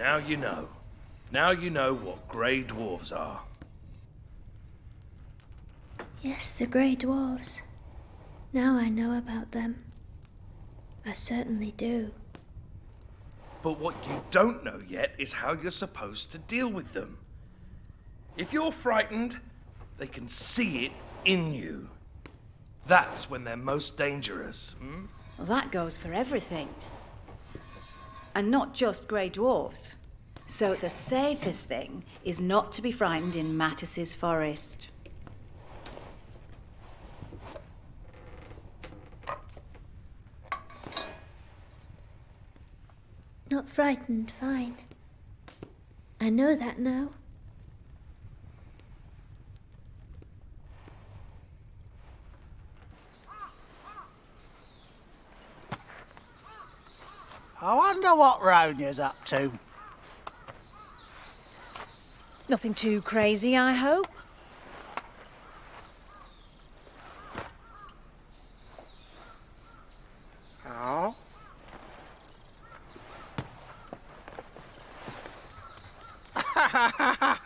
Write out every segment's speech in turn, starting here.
Now you know. Now you know what grey dwarves are. Yes, the grey dwarves. Now I know about them. I certainly do. But what you don't know yet is how you're supposed to deal with them. If you're frightened, they can see it in you. That's when they're most dangerous. Hmm? Well, that goes for everything. And not just grey dwarves. So the safest thing is not to be frightened in Mattis's forest. Not frightened, fine. I know that now. I wonder what Ronya's up to. Nothing too crazy, I hope. Oh?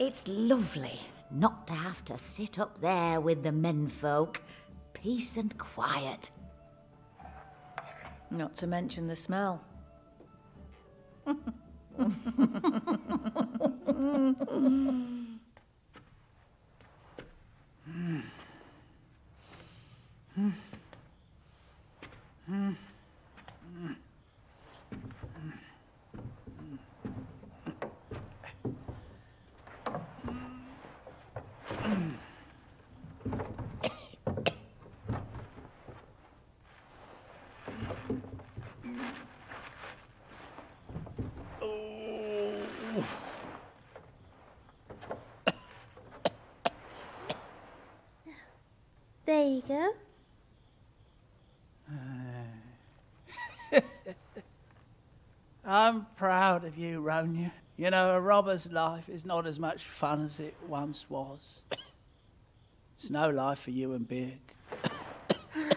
It's lovely not to have to sit up there with the menfolk. Peace and quiet. Not to mention the smell. There you go. Uh, I'm proud of you, Ronya. You know, a robber's life is not as much fun as it once was. It's no life for you and Birk.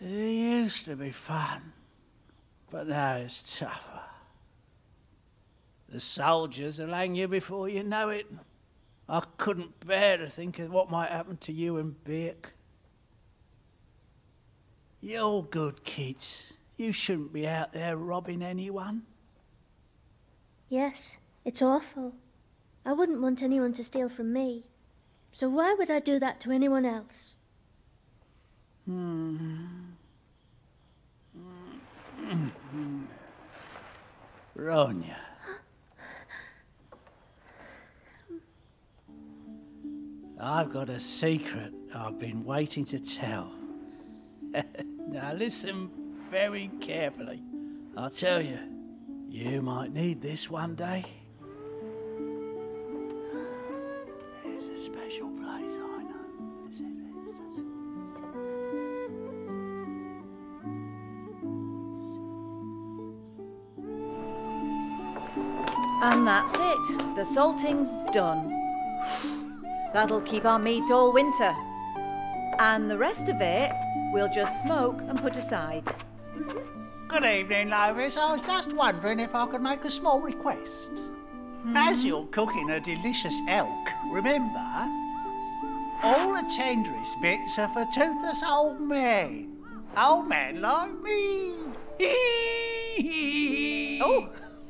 it used to be fun, but now it's tougher. The soldiers will hang you before you know it. I couldn't bear to think of what might happen to you and Birk. You're good kids. You shouldn't be out there robbing anyone. Yes, it's awful. I wouldn't want anyone to steal from me. So why would I do that to anyone else? Hmm. Ronya. I've got a secret I've been waiting to tell. now listen very carefully. I'll tell you, you might need this one day. And that's it. The salting's done. That'll keep our meat all winter. And the rest of it, we'll just smoke and put aside. Good evening, Lovis. I was just wondering if I could make a small request. As hmm. you're cooking a delicious elk, remember, all the tenderest bits are for toothless old men. Old men like me. Oh.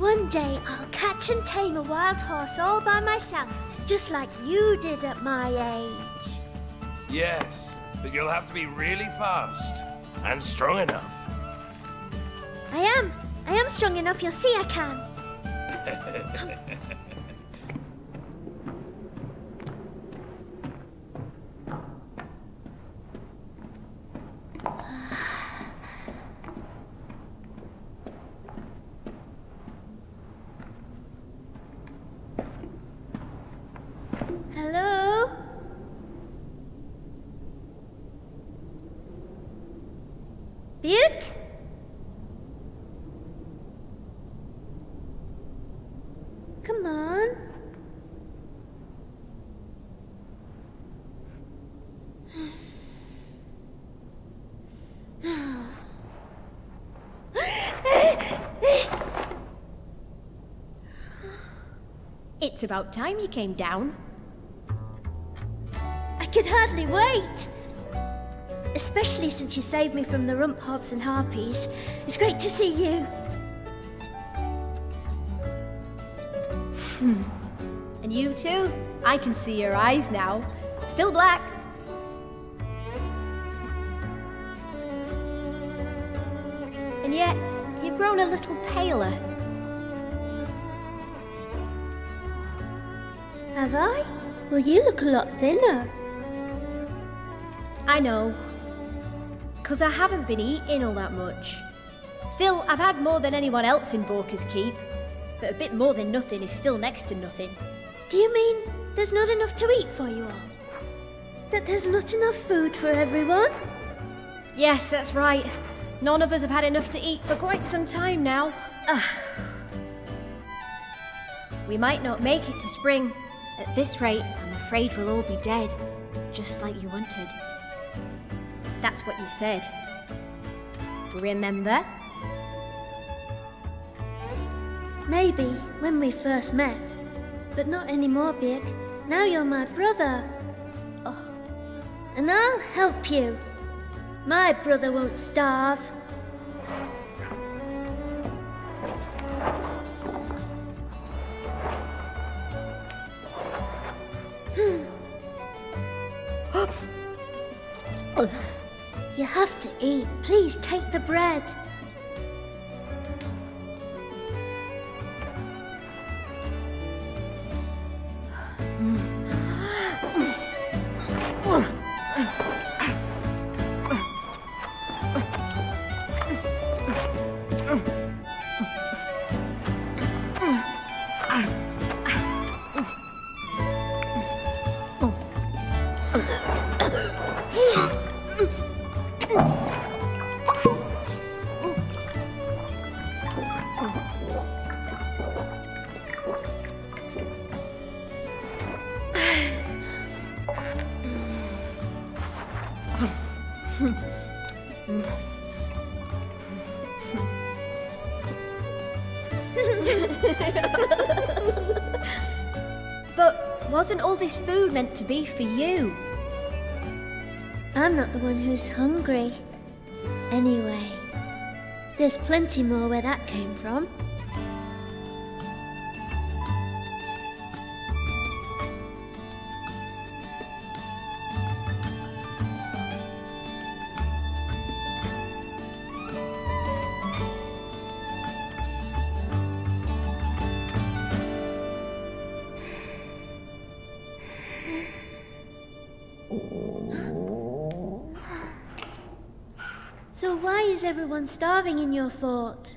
One day I'll catch and tame a wild horse all by myself, just like you did at my age. Yes, but you'll have to be really fast and strong enough. I am. I am strong enough. You'll see I can. It's about time you came down. I could hardly wait. Especially since you saved me from the rump hobs and harpies. It's great to see you. Hmm. And you too. I can see your eyes now. Still black. And yet, you've grown a little paler. Have I? Well, you look a lot thinner. I know. Because I haven't been eating all that much. Still, I've had more than anyone else in Borka's Keep. But a bit more than nothing is still next to nothing. Do you mean there's not enough to eat for you all? That there's not enough food for everyone? Yes, that's right. None of us have had enough to eat for quite some time now. Ugh. We might not make it to spring. At this rate, I'm afraid we'll all be dead. Just like you wanted. That's what you said. Remember? Maybe when we first met. But not anymore, Birk. Now you're my brother. Oh. And I'll help you. My brother won't starve. You have to eat. Please take the bread. But wasn't all this food meant to be for you? I'm not the one who's hungry. Anyway, there's plenty more where that came from. Why is everyone starving in your fort?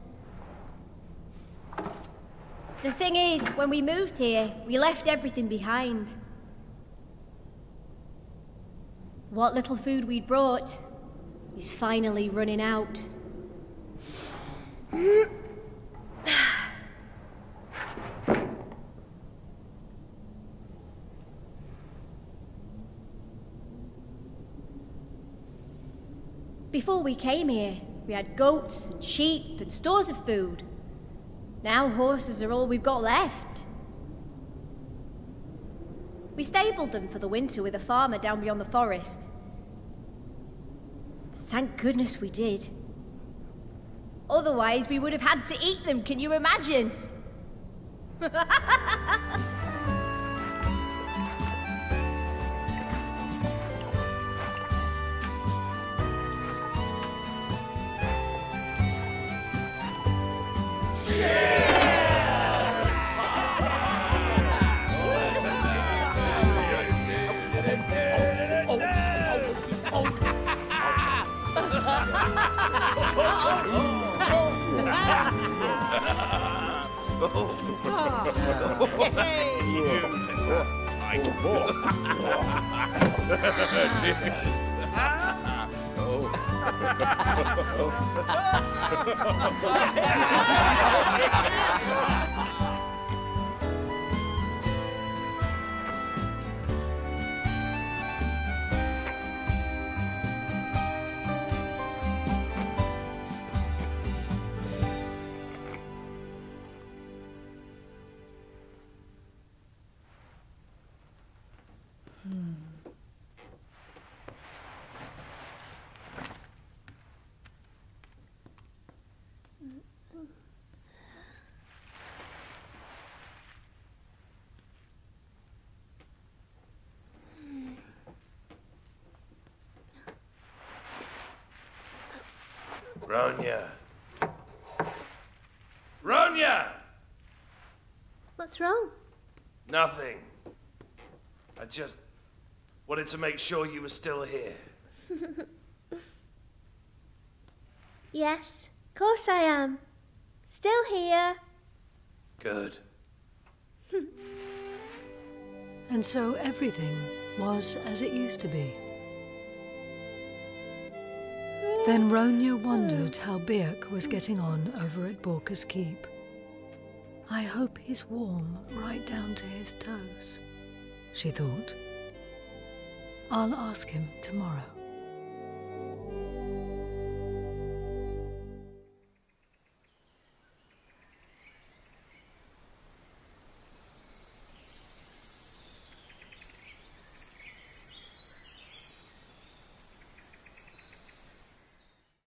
The thing is, when we moved here, we left everything behind. What little food we'd brought is finally running out. Before we came here, we had goats and sheep and stores of food. Now horses are all we've got left. We stabled them for the winter with a farmer down beyond the forest. Thank goodness we did. Otherwise, we would have had to eat them, can you imagine? oh. Ronya. Ronya! What's wrong? Nothing. I just wanted to make sure you were still here. Yes, of course I am. Still here. Good. And so everything was as it used to be. Then Ronya wondered how Birk was getting on over at Borka's Keep. I hope he's warm right down to his toes, she thought. I'll ask him tomorrow.